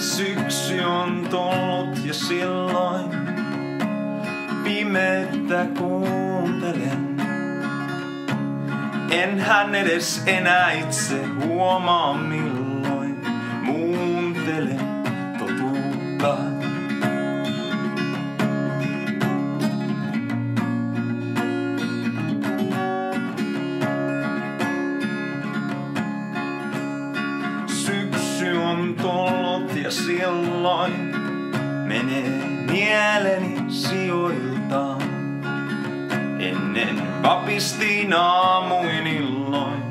Syksy on tullut ja silloin pimeyttä kuuntelen. Enhän edes enää itse huomaa milloin. Ja silloin menee mieleni sijoiltaan. Ennen papistiin aamuin illoin,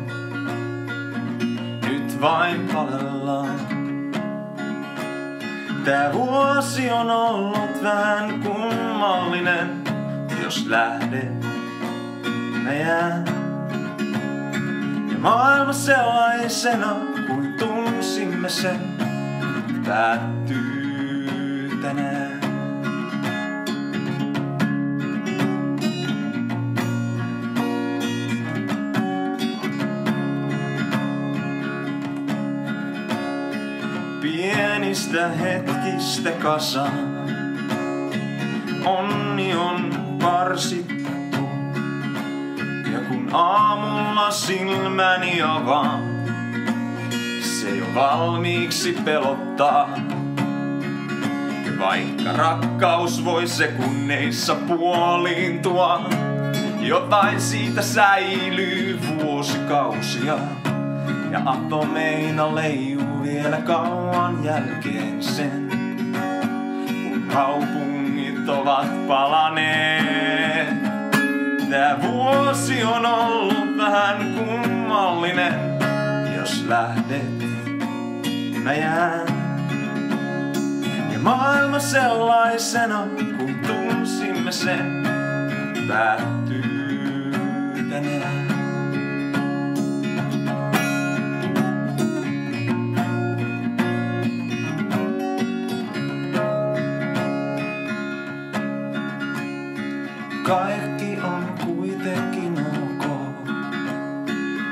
nyt vain palellaan. Tää vuosi on ollut vähän kummallinen, jos lähdet, mä jään. Ja maailma sellaisena kuin tunsimme sen, päättyy tänään. Pienistä hetkistä kasaan onni on karsittu. Ja kun aamulla silmäni avaan, se jo valmiiksi pelottaa. Vaikka rakkaus voi sekunneissa puoliintua, jotain siitä säilyy vuosikausia. Ja atomeina leijuu vielä kauan jälkeen sen, kun kaupungit ovat palaneet. Tää vuosi on ollut vähän kummallinen, jos lähdet, mä jään. Ja maailma sellaisena, kun tunsimme sen, päättyy tänään. kaikki on kuitenkin ok.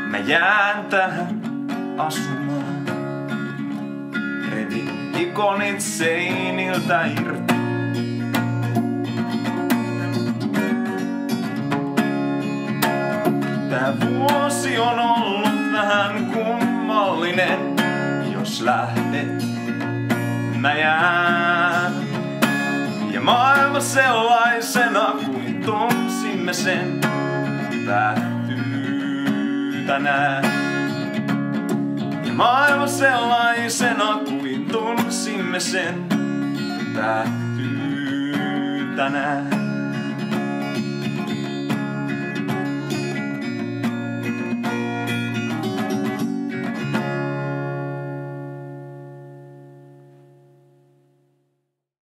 Mä jään tähän asumaan. Ikonit seiniltä irti. Tää vuosi on ollut vähän kummallinen, jos lähdet, mä jään. Ja maailma sellaisena kuin tunsimme sen päättyy tänään. Maailma sellaisena kuin tunsimme sen päättyy tänään.